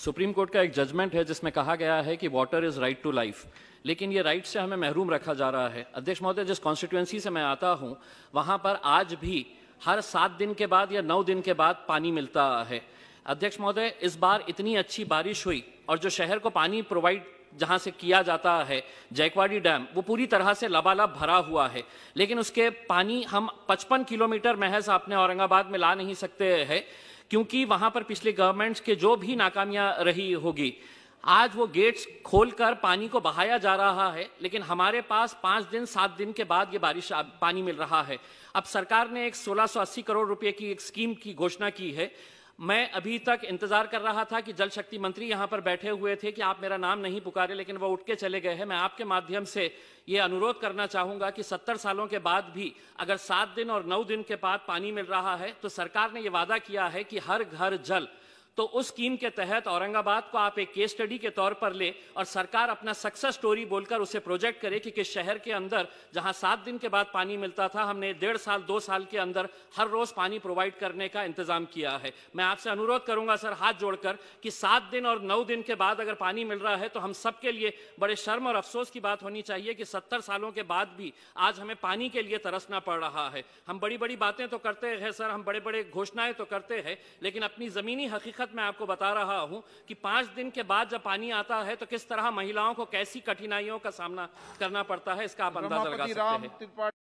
Supreme court का एक judgement है जिसमें कहा गया है कि water is right to life. लेकिन ये राइट से हमें महरूम रखा जा रहा है। अध्यक्ष महोदय, जिस कॉन्स्टिट्यूंसी से मैं आता हूँ, वहाँ पर आज भी हर सात दिन के बाद या नौ दिन के बाद पानी मिलता है। अध्यक्ष महोदय, इस बार इतनी अच्छी बारिश हुई और जो शहर को पानी प्रोवाइड जहाँ से किया जाता है जयकवाड़ी डैम, वो पूरी तरह से लबालब भरा हुआ है। लेकिन उसके पानी हम 55 किलोमीटर महज आपने औरंगाबाद में ला नहीं सकते हैं, क्योंकि वहाँ पर पिछले गवर्नमेंट्स के जो भी नाकामियाँ रही होगी, आज वो गेट्स खोलकर पानी को बहाया जा रहा है, लेकिन हमारे पास पाँच दिन, सात दिन के बाद ये बारिश पानी मिल रहा है। अब सरकार ने एक 1680 करोड़ रुपए की एक स्कीम की घोषणा की है मैं अभी तक इंतज़ार कर रहा था कि जल शक्ति मंत्री यहाँ पर बैठे हुए थे कि आप मेरा नाम नहीं पुकारे, लेकिन वो उठ के चले गए हैं। मैं आपके माध्यम से ये अनुरोध करना चाहूँगा कि सत्तर सालों के बाद भी अगर सात दिन और नौ दिन के बाद पानी मिल रहा है तो सरकार ने ये वादा किया है कि हर घर जल तो उस स्कीम के तहत औरंगाबाद को आप एक केस स्टडी के तौर पर ले और सरकार अपना सक्सेस स्टोरी बोलकर उसे प्रोजेक्ट करे कि किस शहर के अंदर, जहाँ सात दिन के बाद पानी मिलता था, हमने डेढ़ साल, दो साल के अंदर हर रोज पानी प्रोवाइड करने का इंतज़ाम किया है। मैं आपसे अनुरोध करूँगा, सर, हाथ जोड़कर कि सात दिन और नौ दिन के बाद अगर पानी मिल रहा है तो हम सबके लिए बड़े शर्म और अफसोस की बात होनी चाहिए कि सत्तर सालों के बाद भी आज हमें पानी के लिए तरसना पड़ रहा है। हम बड़ी बड़ी बातें तो करते हैं, सर, हम बड़े बड़े घोषणाएँ तो करते हैं, लेकिन अपनी जमीनी हकीकत हकीकत मैं आपको बता रहा हूँ कि पाँच दिन के बाद जब पानी आता है तो किस तरह महिलाओं को कैसी कठिनाइयों का सामना करना पड़ता है इसका आप अंदाज़ा लगा सकते हैं।